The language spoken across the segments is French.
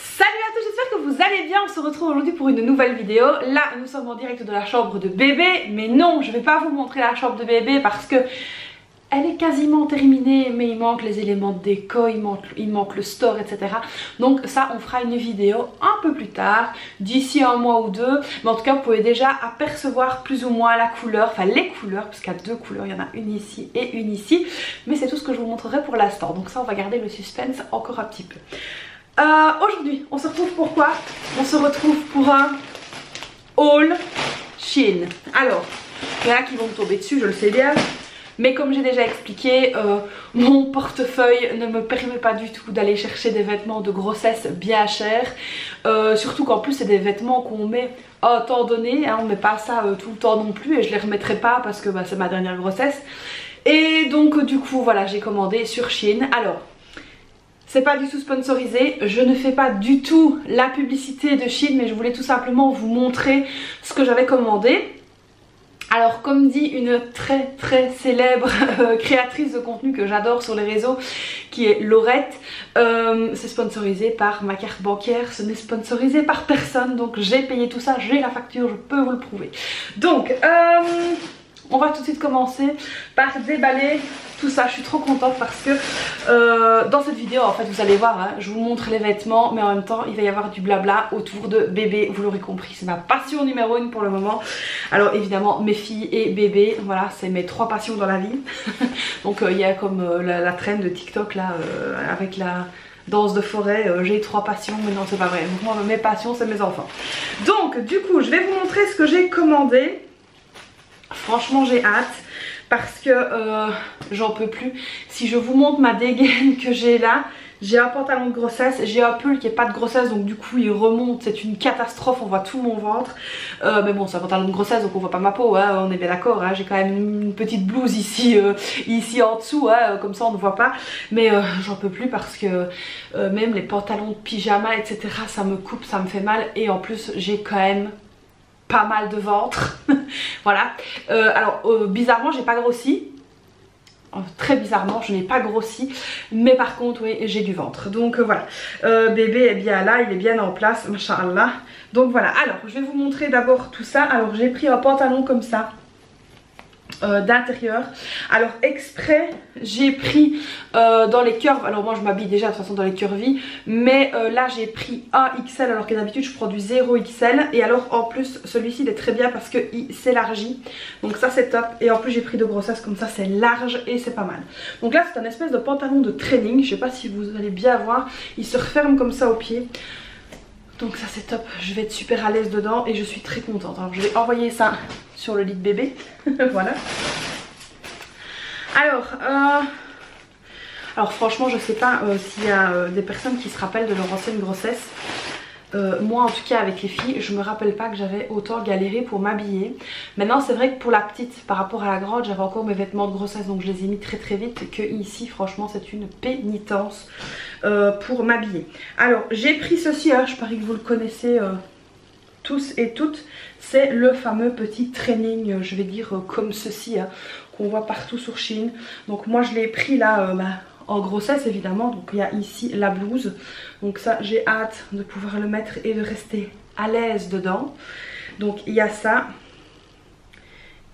Salut à tous, j'espère que vous allez bien, on se retrouve aujourd'hui pour une nouvelle vidéo Là nous sommes en direct de la chambre de bébé Mais non, je vais pas vous montrer la chambre de bébé parce que elle est quasiment terminée mais il manque les éléments de déco, il manque, le store etc. Donc ça on fera une vidéo un peu plus tard, d'ici un mois ou deux. Mais en tout cas vous pouvez déjà apercevoir plus ou moins la couleur, enfin les couleurs, puisqu'il y a deux couleurs, il y en a une ici et une ici. Mais c'est tout ce que je vous montrerai pour l'instant. Donc ça on va garder le suspense encore un petit peu. Euh, Aujourd'hui on se retrouve pour quoi? On se retrouve pour un haul Chine. Alors, il y en a qui vont me tomber dessus, je le sais bien. Mais comme j'ai déjà expliqué, euh, mon portefeuille ne me permet pas du tout d'aller chercher des vêtements de grossesse bien chers. Euh, surtout qu'en plus c'est des vêtements qu'on met à temps donné, hein, on met pas ça tout le temps non plus et je les remettrai pas parce que bah, c'est ma dernière grossesse. Et donc du coup voilà j'ai commandé sur Chine. Alors c'est pas du tout sponsorisé, je ne fais pas du tout la publicité de Chine mais je voulais tout simplement vous montrer ce que j'avais commandé. Alors comme dit une très très célèbre euh, créatrice de contenu que j'adore sur les réseaux qui est Laurette, euh, c'est sponsorisé par ma carte bancaire, ce n'est sponsorisé par personne donc j'ai payé tout ça, j'ai la facture, je peux vous le prouver. Donc euh, on va tout de suite commencer par déballer tout ça. Je suis trop contente parce que euh, dans cette vidéo, en fait, vous allez voir, hein, je vous montre les vêtements, mais en même temps, il va y avoir du blabla autour de bébé. Vous l'aurez compris, c'est ma passion numéro une pour le moment. Alors évidemment, mes filles et bébé, voilà, c'est mes trois passions dans la vie. Donc euh, il y a comme euh, la, traîne de TikTok là, avec la danse de forêt, j'ai trois passions, mais non c'est pas vrai. Moi mes passions c'est mes enfants. Donc du coup je vais vous montrer ce que j'ai commandé. Franchement j'ai hâte parce que euh, j'en peux plus. Si je vous montre ma dégaine que j'ai là, j'ai un pantalon de grossesse, j'ai un pull qui est pas de grossesse donc du coup il remonte, c'est une catastrophe, on voit tout mon ventre. Euh, mais bon c'est un pantalon de grossesse donc on voit pas ma peau, hein, on est bien d'accord, hein. j'ai quand même une petite blouse ici, euh, ici en dessous, hein, comme ça on ne voit pas. Mais j'en peux plus parce que même les pantalons de pyjama etc ça me coupe, ça me fait mal et en plus j'ai quand même pas mal de ventre. voilà. Euh, alors euh, bizarrement j'ai pas grossi. Oh, très bizarrement je n'ai pas grossi. Mais par contre oui j'ai du ventre. Donc euh, voilà. Bébé est bien là il est bien en place machallah donc voilà. Alors je vais vous montrer d'abord tout ça. Alors j'ai pris un pantalon comme ça euh, d'intérieur. Alors exprès j'ai pris euh, dans les curves alors moi je m'habille déjà de toute façon dans les curvy mais euh, là j'ai pris un XL alors que d'habitude je prends du 0 XL et alors en plus celui-ci il est très bien parce qu'il s'élargit. Donc ça c'est top. Et en plus j'ai pris de grossesse comme ça c'est large et c'est pas mal. Donc là c'est un espèce de pantalon de training. Je sais pas si vous allez bien voir. Il se referme comme ça au pied donc ça c'est top, je vais être super à l'aise dedans et je suis très contente. Alors je vais envoyer ça sur le lit de bébé, voilà. Alors, euh, alors franchement je sais pas euh, s'il y a euh, des personnes qui se rappellent de leur ancienne grossesse. Euh, moi en tout cas avec les filles je me rappelle pas que j'avais autant galéré pour m'habiller. Maintenant c'est vrai que pour la petite par rapport à la grande j'avais encore mes vêtements de grossesse donc je les ai mis très très vite que ici franchement c'est une pénitence euh, pour m'habiller. Alors j'ai pris ceci hein, je parie que vous le connaissez euh, tous et toutes. C'est le fameux petit training je vais dire comme ceci hein, qu'on voit partout sur Chine. Donc moi je l'ai pris là bah, en grossesse évidemment. Donc il y a ici la blouse. Donc ça j'ai hâte de pouvoir le mettre et de rester à l'aise dedans. Donc il y a ça.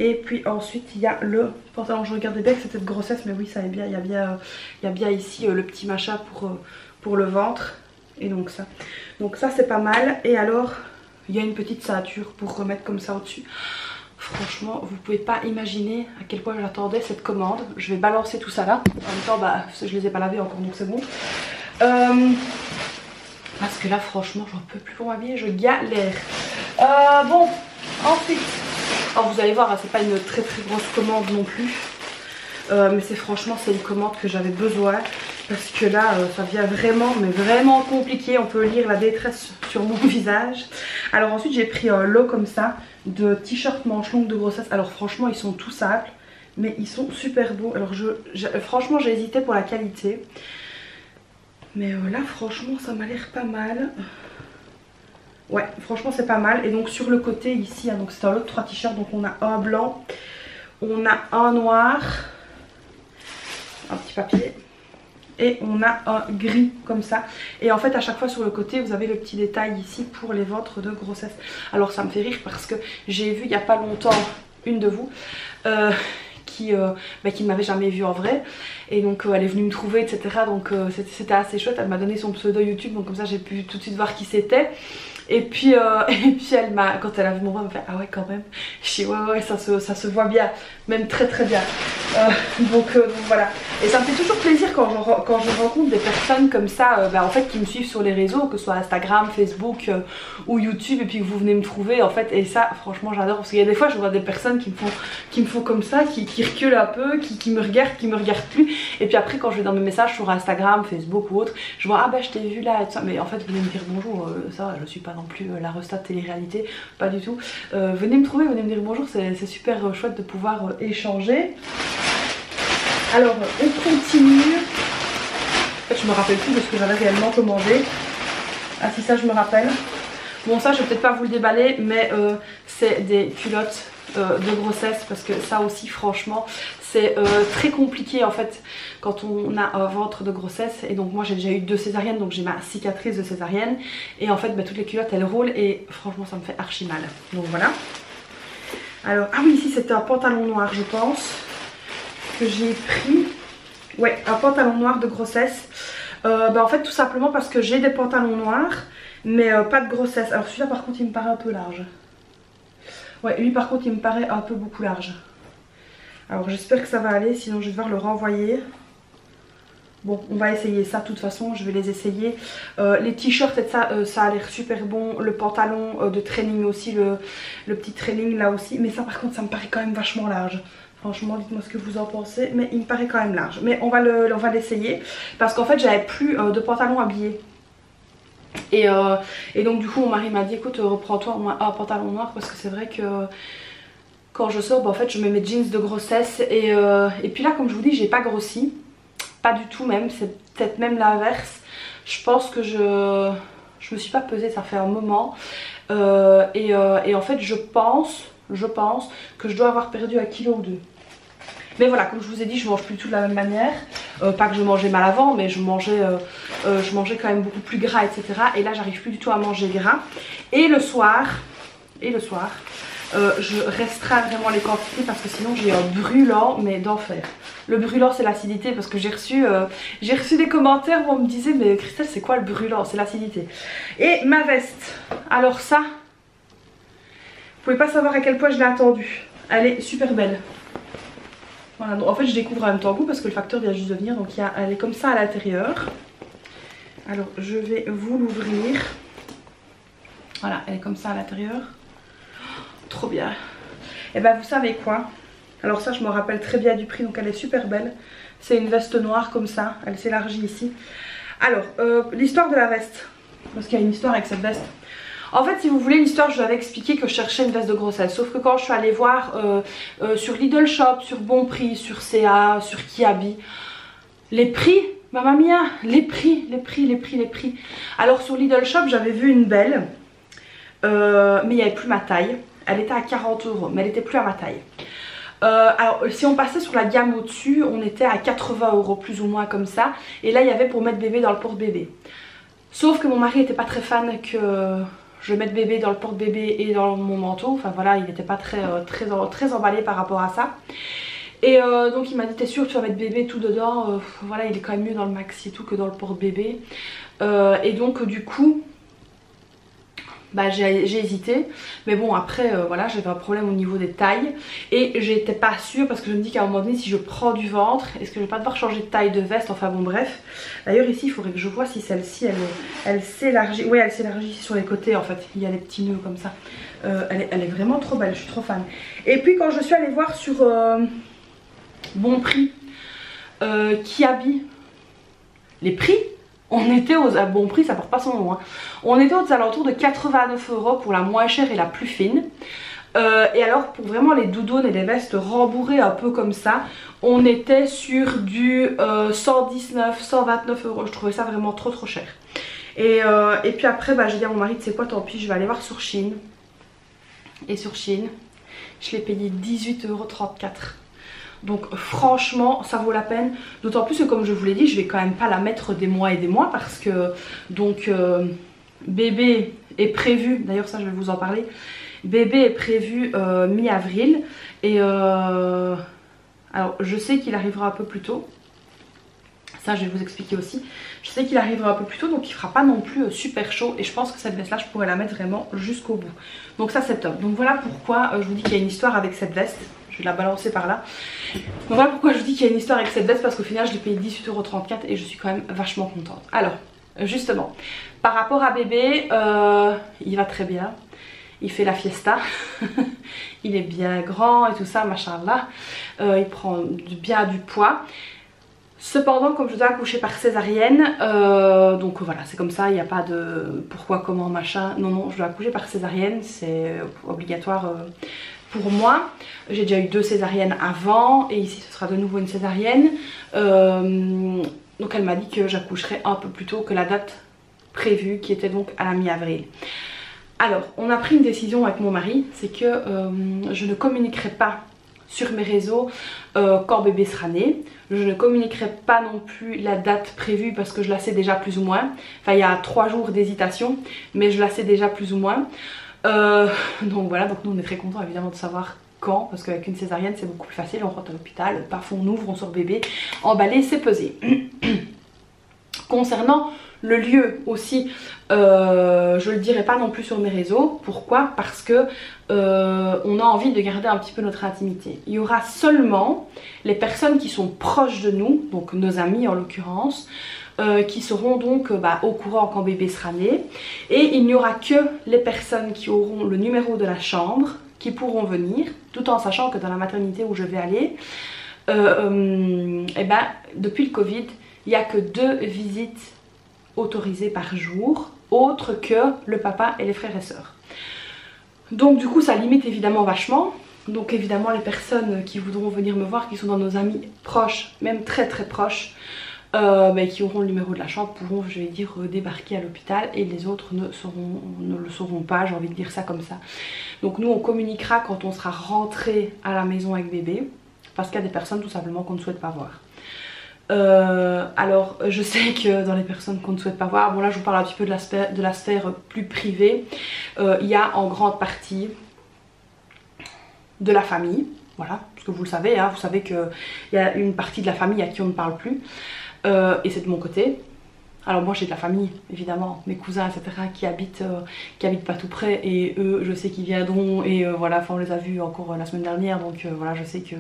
Et puis ensuite il y a le pantalon. Je regardais bien que c'était de grossesse mais oui ça est bien. Il y a bien, il y a bien ici euh, le petit machin pour, euh, pour le ventre. Et donc ça. Donc ça c'est pas mal. Et alors il y a une petite ceinture pour remettre comme ça au-dessus. Franchement, vous pouvez pas imaginer à quel point j'attendais cette commande. Je vais balancer tout ça là. En même temps, bah, je les ai pas lavés encore, donc c'est bon. Euh, parce que là, franchement, j'en peux plus pour m'habiller, je galère. Euh, bon, ensuite, alors vous allez voir, hein, c'est pas une très très grosse commande non plus. Euh, mais c'est franchement, c'est une commande que j'avais besoin. Parce que là, ça vient vraiment, mais vraiment compliqué. On peut lire la détresse sur mon visage. Alors ensuite, j'ai pris un lot comme ça de t-shirts manches longues de grossesse. Alors franchement ils sont tout simples mais ils sont super beaux. Alors je, franchement j'ai hésité pour la qualité. Mais euh, là franchement ça m'a l'air pas mal. Ouais franchement c'est pas mal. Et donc sur le côté ici, hein, donc c'est un lot de 3 t-shirts. Donc on a un blanc, on a un noir, un petit papier. Et on a un gris comme ça. Et en fait à chaque fois sur le côté vous avez le petit détail ici pour les ventres de grossesse. Alors ça me fait rire parce que j'ai vu il n'y a pas longtemps une de vous euh, qui, euh, bah, qui ne m'avait jamais vu en vrai. Et donc euh, elle est venue me trouver etc donc c'était assez chouette. Elle m'a donné son pseudo youtube. Donc comme ça j'ai pu tout de suite voir qui c'était et puis, euh, et puis elle m'a, quand elle a vu mon voix, elle m'a fait ah ouais quand même. Je dis ouais ouais ça se, ça se voit bien, même très très bien. Euh, donc, euh, donc, voilà. Et ça me fait toujours plaisir quand je, quand je rencontre des personnes comme ça, bah, en fait qui me suivent sur les réseaux, que ce soit Instagram, Facebook ou YouTube, et puis que vous venez me trouver en fait. Et ça franchement j'adore parce qu'il y a des fois je vois des personnes qui me font, qui me font comme ça, qui, qui reculent un peu, qui, qui, me regardent, qui me regardent plus. Et puis après quand je vais dans mes messages sur Instagram, Facebook ou autre, je vois ah bah je t'ai vu là et tout ça. Mais en fait venez me dire bonjour, ça je suis pas non plus euh, la resta télé-réalité, pas du tout. Euh, venez me trouver, venez me dire bonjour, c'est super euh, chouette de pouvoir échanger. Alors, on continue. En fait, je me rappelle plus de ce que j'avais réellement commandé. Ah si, ça je me rappelle. Bon ça je vais peut-être pas vous le déballer mais c'est des culottes de grossesse parce que ça aussi franchement c'est très compliqué en fait quand on a un ventre de grossesse. Et donc moi j'ai déjà eu deux césariennes donc j'ai ma cicatrice de césarienne. Et en fait bah, toutes les culottes elles roulent et franchement ça me fait archi mal. Donc voilà. Alors ah oui ici c'était un pantalon noir je pense que j'ai pris. Ouais un pantalon noir de grossesse. Euh, bah, en fait tout simplement parce que j'ai des pantalons noirs mais euh, pas de grossesse. Alors celui-là par contre il me paraît un peu large ouais lui par contre il me paraît un peu beaucoup large alors j'espère que ça va aller sinon je vais devoir le renvoyer Bon, on va essayer ça de toute façon, je vais les essayer. Euh, les t-shirts, ça, euh, ça a l'air super bon. Le pantalon euh, de training aussi, le, le, petit training là aussi. Mais ça par contre, ça me paraît quand même vachement large. Franchement, dites-moi ce que vous en pensez. Mais il me paraît quand même large. Mais on va l'essayer. Parce qu'en fait, j'avais plus de pantalon habillé. Et, et, donc du coup, mon mari m'a dit, écoute, reprends-toi un pantalon noir. Parce que c'est vrai que quand je sors, bah, en fait, je mets mes jeans de grossesse. Et, et puis là, comme je vous dis, j'ai pas grossi pas du tout même, c'est peut-être même l'inverse. Je pense que je je me suis pas pesée, ça fait un moment. Euh, euh, et, en fait je pense, je pense que je dois avoir perdu un kilo ou deux. Mais voilà, comme je vous ai dit, je mange plus tout de la même manière. Euh, pas que je mangeais mal avant, mais je mangeais, je mangeais quand même beaucoup plus gras, etc. Et là, j'arrive plus du tout à manger gras. Et le soir, et le soir, je restreins vraiment les quantités parce que sinon j'ai un brûlant, mais d'enfer. Le brûlant c'est l'acidité parce que j'ai reçu, euh, j'ai reçu des commentaires où on me disait mais Christelle c'est quoi le brûlant? C'est l'acidité. Et ma veste, alors ça, vous pouvez pas savoir à quel point je l'ai attendue. Elle est super belle. Voilà, en fait je découvre en même temps goût parce que le facteur vient juste de venir donc il a, elle est comme ça à l'intérieur. Alors je vais vous l'ouvrir. Voilà, elle est comme ça à l'intérieur. trop bien. Et eh ben vous savez quoi? Alors ça je me rappelle très bien du prix donc elle est super belle. C'est une veste noire comme ça, elle s'élargit ici. Alors euh, l'histoire de la veste, parce qu'il y a une histoire avec cette veste. En fait si vous voulez l'histoire je vous avais expliqué que je cherchais une veste de grossesse. Sauf que quand je suis allée voir euh, euh, sur Lidl Shop, sur Bon Prix, sur CA, sur Kiabi Les prix, mamma mia, les prix, les prix, les prix, les prix. Alors sur Lidl Shop j'avais vu une belle Mais il n'y avait plus ma taille. Elle était à 40 euros mais elle n'était plus à ma taille. Euh, alors si on passait sur la gamme au dessus on était à 80 euros plus ou moins comme ça. Et là il y avait pour mettre bébé dans le porte-bébé. Sauf que mon mari n'était pas très fan que je mette bébé dans le porte-bébé et dans mon manteau. Enfin voilà il n'était pas très, euh, très, très emballé par rapport à ça. Et euh, donc il m'a dit t'es sûr que tu vas mettre bébé tout dedans? Voilà il est quand même mieux dans le maxi tout que dans le porte-bébé. Et donc du coup bah, j'ai hésité. Mais bon après euh, voilà j'avais un problème au niveau des tailles. Et j'étais pas sûre parce que je me dis qu'à un moment donné si je prends du ventre est-ce que je vais pas devoir changer de taille de veste? Enfin bon bref. D'ailleurs ici il faudrait que je vois si celle-ci elle, elle s'élargit. Oui elle s'élargit sur les côtés en fait. Il y a les petits nœuds comme ça. Euh, elle, est, vraiment trop belle je suis trop fan. Et puis quand je suis allée voir sur euh, bon prix qui habille les prix on était aux prix, ça porte pas son nom. Hein. On était aux alentours de 89 euros pour la moins chère et la plus fine. Euh, et alors pour vraiment les doudounes et les vestes rembourrées un peu comme ça, on était sur du 119, euh, 129 euros. Je trouvais ça vraiment trop trop cher. Et, euh, puis après, bah, j'ai dit à mon mari, tu sais quoi, tant pis, je vais aller voir sur Chine. Et sur Chine, je l'ai payé 18,34 euros. Donc franchement, ça vaut la peine. D'autant plus que comme je vous l'ai dit, je vais quand même pas la mettre des mois et des mois parce que donc euh, bébé est prévu, d'ailleurs ça je vais vous en parler, bébé est prévu euh, mi-avril et euh, alors je sais qu'il arrivera un peu plus tôt. Ça je vais vous expliquer aussi. Je sais qu'il arrivera un peu plus tôt donc il fera pas non plus super chaud et je pense que cette veste là je pourrais la mettre vraiment jusqu'au bout. Donc ça c'est top. Donc voilà pourquoi je vous dis qu'il y a une histoire avec cette veste. Je vais la balancer par là. Donc voilà pourquoi je vous dis qu'il y a une histoire avec cette veste parce qu'au final je l'ai payé 18,34€ et je suis quand même vachement contente. Alors, justement, par rapport à bébé, euh, il va très bien. Il fait la fiesta. il est bien grand et tout ça, machin là. Euh, il prend bien du poids. Cependant, comme je dois accoucher par césarienne, euh, donc voilà, c'est comme ça, il n'y a pas de pourquoi, comment, machin. Non, non, je dois accoucher par césarienne, c'est obligatoire pour moi. J'ai déjà eu deux césariennes avant et ici ce sera de nouveau une césarienne. Euh, donc elle m'a dit que j'accoucherais un peu plus tôt que la date prévue qui était donc à la mi-avril. Alors on a pris une décision avec mon mari, c'est que euh, je ne communiquerai pas sur mes réseaux euh, quand bébé sera né. Je ne communiquerai pas non plus la date prévue parce que je la sais déjà plus ou moins. Enfin il y a trois jours d'hésitation mais je la sais déjà plus ou moins. Euh, donc voilà, donc nous on est très contents évidemment de savoir quand, parce qu'avec une césarienne c'est beaucoup plus facile, on rentre à l'hôpital, paf on ouvre, on sort bébé, emballé, c'est pesé. Concernant le lieu aussi, euh, je le dirai pas non plus sur mes réseaux. Pourquoi? Parce que euh, on a envie de garder un petit peu notre intimité. Il y aura seulement les personnes qui sont proches de nous, donc nos amis en l'occurrence, euh, qui seront donc euh, bah, au courant quand bébé sera né. Et il n'y aura que les personnes qui auront le numéro de la chambre qui pourront venir, tout en sachant que dans la maternité où je vais aller, euh, et ben, depuis le Covid, il n'y a que deux visites autorisées par jour, autres que le papa et les frères et sœurs. Donc du coup ça limite évidemment vachement. Donc évidemment les personnes qui voudront venir me voir, qui sont dans nos amis proches, même très très proches, euh, qui auront le numéro de la chambre pourront, je vais dire, débarquer à l'hôpital et les autres ne, ne le sauront pas, j'ai envie de dire ça comme ça. Donc nous on communiquera quand on sera rentré à la maison avec bébé, parce qu'il y a des personnes tout simplement qu'on ne souhaite pas voir. Euh, alors je sais que dans les personnes qu'on ne souhaite pas voir, bon là je vous parle un petit peu de la sphère, de plus privée, euh, il y a en grande partie de la famille, voilà, parce que vous le savez, hein, vous savez qu'il y a une partie de la famille à qui on ne parle plus. Euh, et c'est de mon côté. Alors moi j'ai de la famille évidemment, mes cousins etc qui habitent, euh, qui habitent pas tout près. Et eux je sais qu'ils viendront. Et euh, voilà, enfin on les a vus encore la semaine dernière. Donc voilà je sais qu'ils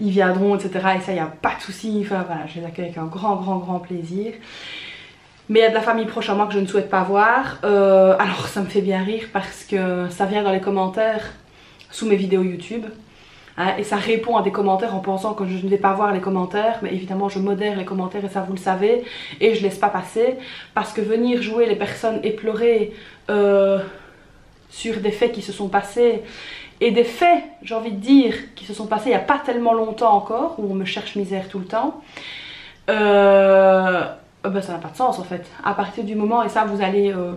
viendront etc et ça n'y a pas de souci, enfin voilà je les accueille avec un grand grand grand plaisir. Mais il y a de la famille proche à moi que je ne souhaite pas voir, alors ça me fait bien rire parce que ça vient dans les commentaires sous mes vidéos YouTube. Hein, et ça répond à des commentaires en pensant que je ne vais pas voir les commentaires mais évidemment je modère les commentaires et ça vous le savez et je laisse pas passer parce que venir jouer les personnes éplorées euh, sur des faits qui se sont passés et des faits j'ai envie de dire qui se sont passés il n'y a pas tellement longtemps encore où on me cherche misère tout le temps euh, ben ça n'a pas de sens en fait. À partir du moment et ça vous allez euh,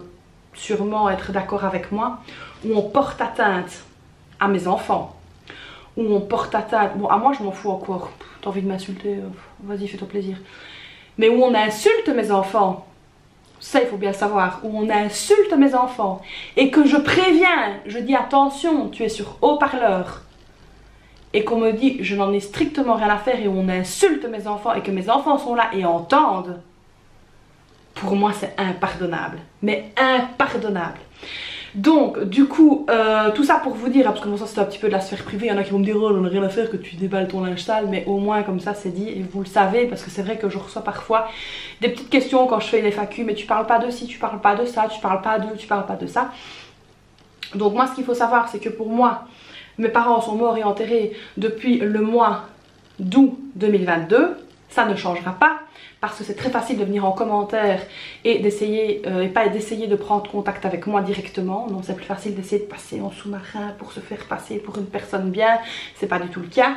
sûrement être d'accord avec moi où on porte atteinte à mes enfants où on porte atteinte, bon à moi je m'en fous encore, t'as envie de m'insulter, euh, vas-y fais-toi plaisir. Mais où on insulte mes enfants, ça il faut bien savoir, où on insulte mes enfants et que je préviens, je dis attention, tu es sur haut-parleur et qu'on me dit je n'en ai strictement rien à faire et où on insulte mes enfants et que mes enfants sont là et entendent, pour moi c'est impardonnable, mais impardonnable. Donc du coup euh, tout ça pour vous dire, hein, parce que bon ça c'est un petit peu de la sphère privée, il y en a qui vont me dire oh j'en ai rien à faire que tu déballes ton linge sale mais au moins comme ça c'est dit et vous le savez parce que c'est vrai que je reçois parfois des petites questions quand je fais les FAQ mais tu parles pas de ci, tu parles pas de ça, tu parles pas de, tu parles pas de ça. Donc moi ce qu'il faut savoir c'est que pour moi mes parents sont morts et enterrés depuis le mois d'août 2022, ça ne changera pas parce que c'est très facile de venir en commentaire et d'essayer, euh, et pas d'essayer de prendre contact avec moi directement. Non, c'est plus facile d'essayer de passer en sous-marin pour se faire passer pour une personne bien. C'est pas du tout le cas.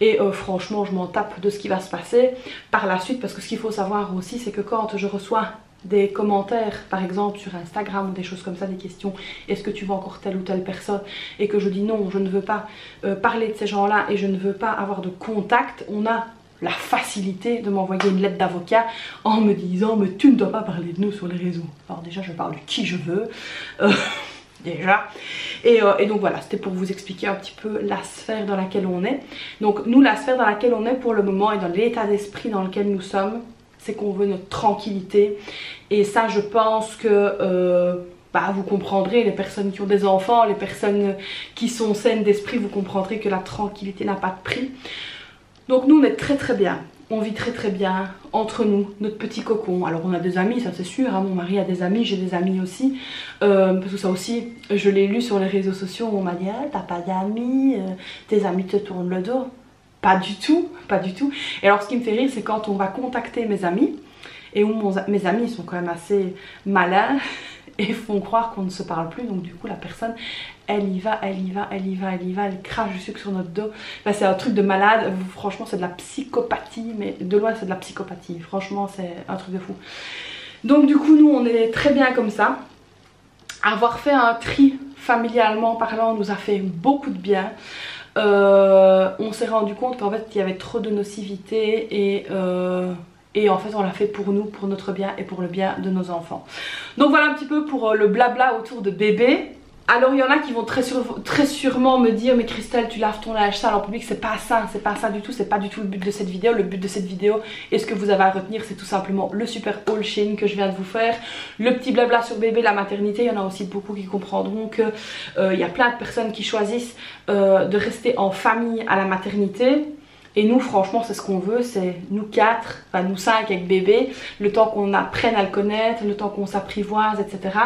Et euh, franchement, je m'en tape de ce qui va se passer par la suite parce que ce qu'il faut savoir aussi, c'est que quand je reçois des commentaires, par exemple sur Instagram ou des choses comme ça, des questions, est-ce que tu veux encore telle ou telle personne et que je dis non, je ne veux pas euh, parler de ces gens-là et je ne veux pas avoir de contact, on a la facilité de m'envoyer une lettre d'avocat en me disant mais tu ne dois pas parler de nous sur les réseaux. Alors déjà je parle de qui je veux, euh, déjà. Et, euh, et, donc voilà, c'était pour vous expliquer un petit peu la sphère dans laquelle on est. Donc nous la sphère dans laquelle on est pour le moment et dans l'état d'esprit dans lequel nous sommes, c'est qu'on veut notre tranquillité. Et ça, je pense que euh, bah, vous comprendrez, les personnes qui ont des enfants, les personnes qui sont saines d'esprit, vous comprendrez que la tranquillité n'a pas de prix. Donc nous, on est très très bien. On vit très très bien entre nous, notre petit cocon. Alors on a des amis, ça c'est sûr, hein. mon mari a des amis, j'ai des amis aussi. Euh, parce que ça aussi, je l'ai lu sur les réseaux sociaux, on m'a dit ah, t'as pas d'amis, euh, tes amis te tournent le dos. Pas du tout, pas du tout. Et alors ce qui me fait rire, c'est quand on va contacter mes amis, et où mes amis sont quand même assez malins, et font croire qu'on ne se parle plus. Donc du coup la personne, elle y va, elle y va, elle y va, elle y va, elle crache du sucre sur notre dos. Là c'est un truc de malade, franchement c'est de la psychopathie, mais de loin c'est de la psychopathie. Franchement c'est un truc de fou. Donc du coup nous on est très bien comme ça. Avoir fait un tri familialement parlant nous a fait beaucoup de bien. Euh, on s'est rendu compte qu'en fait il y avait trop de nocivité et, euh, et en fait on l'a fait pour nous, pour notre bien et pour le bien de nos enfants. Donc voilà un petit peu pour euh, le blabla autour de bébé. Alors il y en a qui vont très, sûrement me dire mais Christelle tu laves ton linge sale en public c'est pas ça, c'est pas ça du tout, c'est pas du tout le but de cette vidéo. Le but de cette vidéo et ce que vous avez à retenir c'est tout simplement le super haul Shein que je viens de vous faire. Le petit blabla sur bébé, la maternité, il y en a aussi beaucoup qui comprendront que euh, il y a plein de personnes qui choisissent euh, de rester en famille à la maternité et nous, franchement, c'est ce qu'on veut, c'est nous quatre, enfin nous cinq avec bébé, le temps qu'on apprenne à le connaître, le temps qu'on s'apprivoise, etc.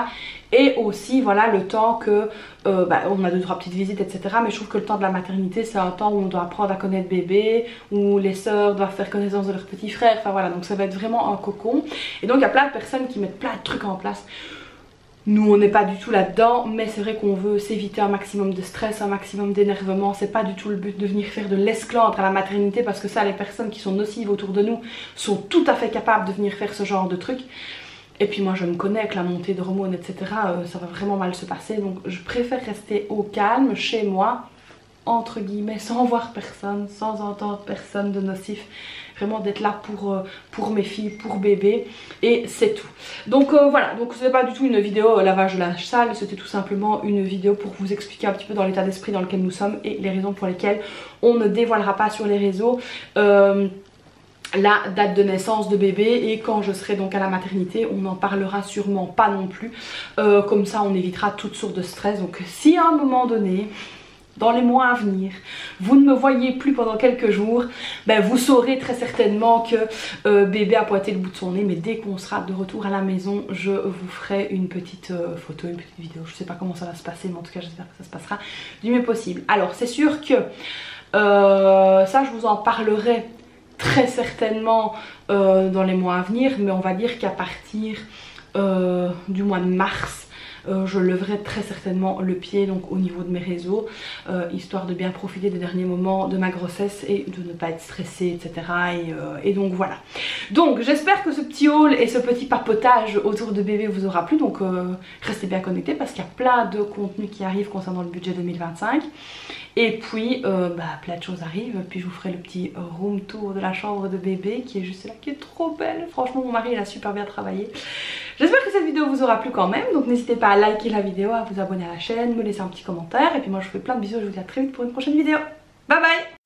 Et aussi, voilà, le temps que, euh, bah, on a deux, trois petites visites, etc. Mais je trouve que le temps de la maternité, c'est un temps où on doit apprendre à connaître bébé, où les sœurs doivent faire connaissance de leurs petits frères, enfin voilà, donc ça va être vraiment un cocon. Et donc, il y a plein de personnes qui mettent plein de trucs en place nous on n'est pas du tout là-dedans mais c'est vrai qu'on veut s'éviter un maximum de stress, un maximum d'énervement, c'est pas du tout le but de venir faire de l'esclandre à la maternité parce que ça les personnes qui sont nocives autour de nous sont tout à fait capables de venir faire ce genre de truc. Et puis moi je me connais avec la montée d'hormones etc euh, ça va vraiment mal se passer. Donc je préfère rester au calme chez moi entre guillemets sans voir personne, sans entendre personne de nocif vraiment d'être là pour, euh, pour mes filles, pour bébé et c'est tout. Donc euh, voilà, donc n'est pas du tout une vidéo euh, lavage de linge sale, c'était tout simplement une vidéo pour vous expliquer un petit peu dans l'état d'esprit dans lequel nous sommes et les raisons pour lesquelles on ne dévoilera pas sur les réseaux la date de naissance de bébé et quand je serai donc à la maternité. On n'en parlera sûrement pas non plus. Comme ça on évitera toutes sortes de stress. Donc si à un moment donné dans les mois à venir, vous ne me voyez plus pendant quelques jours, ben vous saurez très certainement que euh, bébé a pointé le bout de son nez. Mais dès qu'on sera de retour à la maison, je vous ferai une petite euh, photo, une petite vidéo. Je sais pas comment ça va se passer, mais en tout cas j'espère que ça se passera du mieux possible. Alors c'est sûr que euh, ça je vous en parlerai très certainement dans les mois à venir. Mais on va dire qu'à partir du mois de mars, euh, je leverai très certainement le pied donc au niveau de mes réseaux euh, histoire de bien profiter des derniers moments de ma grossesse et de ne pas être stressée etc euh, et, donc voilà. Donc j'espère que ce petit haul et ce petit papotage autour de bébé vous aura plu. Donc restez bien connectés parce qu'il y a plein de contenus qui arrivent concernant le budget 2025 et puis bah, plein de choses arrivent puis je vous ferai le petit room tour de la chambre de bébé qui est juste là qui est trop belle. Franchement mon mari il a super bien travaillé. J'espère que cette vidéo vous aura plu quand même, donc n'hésitez pas à liker la vidéo, à vous abonner à la chaîne, me laisser un petit commentaire, et puis moi je vous fais plein de bisous, je vous dis à très vite pour une prochaine vidéo. Bye bye